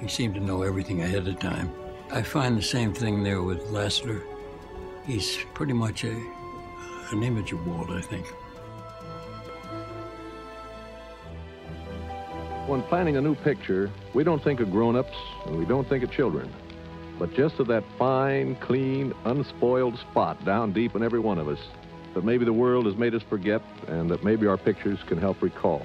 He seemed to know everything ahead of time. I find the same thing there with Lasseter. He's pretty much a, an image of Walt, I think. When planning a new picture, we don't think of grown-ups and we don't think of children, but just of that fine, clean, unspoiled spot down deep in every one of us that maybe the world has made us forget and that maybe our pictures can help recall.